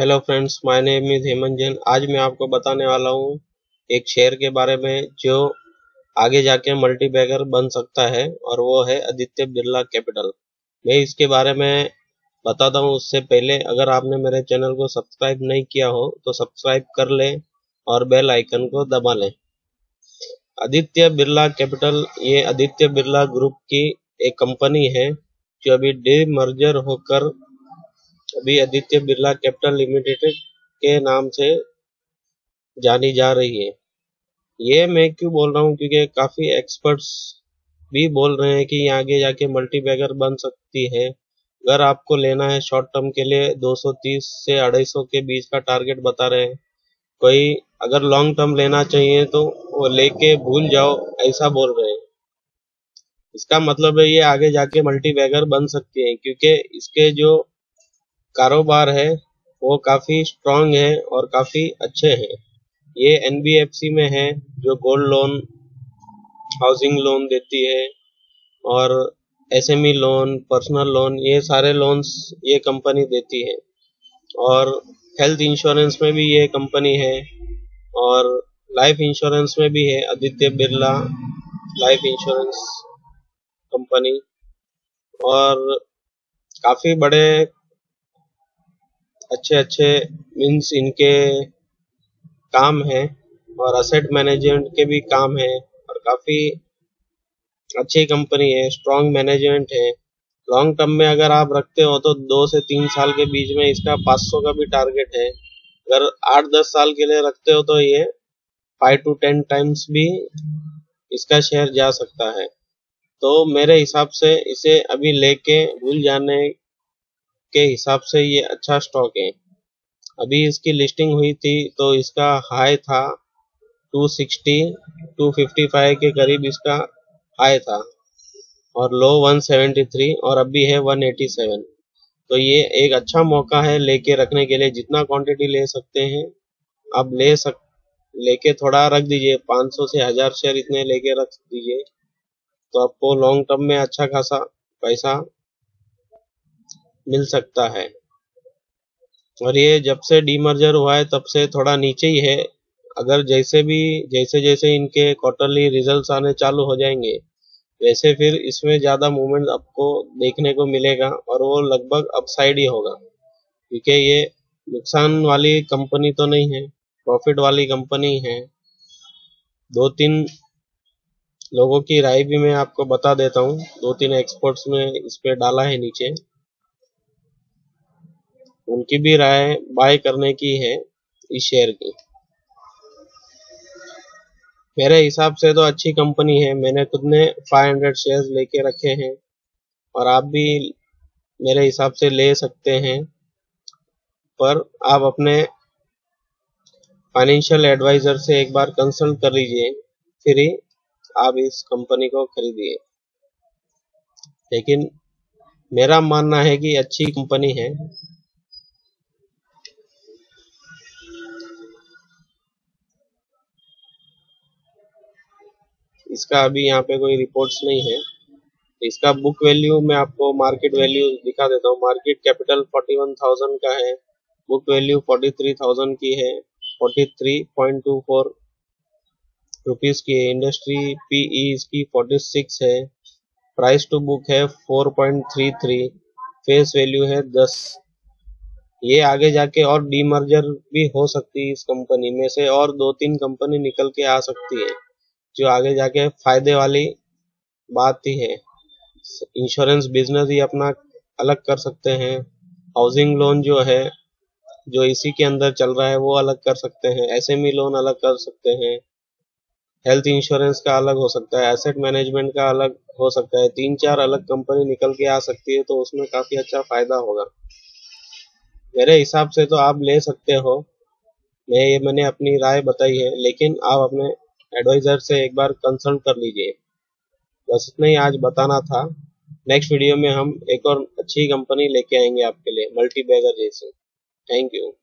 Hello friends my name is Hemant Jain आज मैं आपको बताने वाला हूँ एक शेयर के बारे में जो आगे जाके मल्टी बैगर बन सकता है और वो है आदित्य बिरला कैपिटल। मैं इसके बारे में बताता हूँ उससे पहले, अगर आपने मेरे चैनल को सब्सक्राइब नहीं किया हो तो सब्सक्राइब कर ले और बेल आइकन को दबा लें। आदित्य बिरला कैपिटल, ये आदित्य बिरला ग्रुप की एक कंपनी है जो अभी डी मर्जर होकर अभी आदित्य बिरला कैपिटल लिमिटेड के नाम से जानी जा रही है। ये मैं क्यों बोल रहा हूँ? क्योंकि काफ़ी एक्सपर्ट्स भी बोल रहे हैं कि ये आगे जाके मल्टी बैगर बन सकती है। अगर आपको लेना है शॉर्ट टर्म के लिए 230 से 250 के बीच का टारगेट बता रहे हैं। कोई अगर लॉन्ग टर्म लेना चाहिए तो वो लेके भूल जाओ, ऐसा बोल रहे हैं। इसका मतलब है ये आगे जाके मल्टी बैगर बन सकती है, क्योंकि इसके जो कारोबार है, वो काफ़ी स्ट्रांग है और काफ़ी अच्छे हैं। ये एनबीएफसी में है, जो गोल्ड लोन हाउसिंग लोन देती है और एसएमई लोन पर्सनल लोन ये सारे लोन्स ये कंपनी देती है। और हेल्थ इंश्योरेंस में भी ये कंपनी है और लाइफ इंश्योरेंस में भी है Aditya Birla life insurance company और काफ़ी बड़े अच्छे अच्छे मीन्स इनके काम है और असेट मैनेजमेंट के भी काम है और काफ़ी अच्छी कंपनी है स्ट्रॉन्ग मैनेजमेंट है। लॉन्ग टर्म में अगर आप रखते हो तो दो से तीन साल के बीच में इसका 500 का भी टारगेट है। अगर आठ दस साल के लिए रखते हो तो ये फाइव टू टेन टाइम्स भी इसका शेयर जा सकता है। तो मेरे हिसाब से इसे अभी लेके भूल जाने के हिसाब से ये अच्छा स्टॉक है। अभी इसकी लिस्टिंग हुई थी तो इसका हाई था 260 255 के करीब इसका हाई था और लो 173 और अभी है 187 तो ये एक अच्छा मौका है लेके रखने के लिए। जितना क्वांटिटी ले सकते हैं, आप ले सक, लेके थोड़ा रख दीजिए। 500 से हज़ार शेयर इतने लेके रख दीजिए। तो आपको लॉन्ग टर्म में अच्छा खासा पैसा मिल सकता है। और ये जब से डीमर्जर हुआ है, तब से थोड़ा नीचे ही है। अगर जैसे भी, जैसे जैसे इनके क्वार्टरली रिजल्ट्स आने चालू हो जाएँगे, वैसे फिर इसमें ज़्यादा मूवमेंट आपको देखने को मिलेगा और वो लगभग अपसाइड ही होगा। क्योंकि ये नुकसान वाली कंपनी तो नहीं है प्रॉफिट वाली कंपनी है दो तीन लोगों की राय भी मैं आपको बता देता हूँ। दो तीन एक्सपर्ट्स में इस पे डाला है नीचे। उनकी भी राय बाय करने की है इस शेयर की। मेरे हिसाब से तो अच्छी कंपनी है। मैंने खुद ने 500 शेयर्स लेके रखे हैं और आप भी मेरे हिसाब से ले सकते हैं। पर आप अपने फाइनेंशियल एडवाइजर से एक बार कंसल्ट कर लीजिए, फिर ही आप इस कंपनी को खरीदिए। लेकिन मेरा मानना है कि अच्छी कंपनी है। इसका अभी यहाँ पे कोई रिपोर्ट्स नहीं है। इसका बुक वैल्यू मैं आपको मार्केट वैल्यू दिखा देता हूँ। मार्केट कैपिटल 41,000 का है। बुक वैल्यू 43,000 की है। 43.24 रुपीस की है। इंडस्ट्री पीई इसकी 46 है। प्राइस टू बुक है 4.33 फेस वैल्यू है 10 ये आगे जाके और डीमर्जर भी हो सकती है इस कंपनी में से और दो तीन कंपनी निकल के आ सकती है। जो आगे जाके फ़ायदे वाली बात ही है। इंश्योरेंस बिज़नेस ही अपना अलग कर सकते हैं। हाउसिंग लोन जो है, जो इसी के अंदर चल रहा है, वो अलग कर सकते हैं। एसएमई लोन अलग कर सकते हैं। हेल्थ इंश्योरेंस का अलग हो सकता है। एसेट मैनेजमेंट का अलग हो सकता है। तीन चार अलग कंपनी निकल के आ सकती है तो उसमें काफ़ी अच्छा फ़ायदा होगा। मेरे हिसाब से तो आप ले सकते हो। मैं ये मैंने अपनी राय बताई है, लेकिन आप अपने एडवाइजर से एक बार कंसल्ट कर लीजिए। बस इतना ही आज बताना था। नेक्स्ट वीडियो में हम एक और अच्छी कंपनी लेके आएँगे आपके लिए मल्टी बैगर जैसे थैंक यू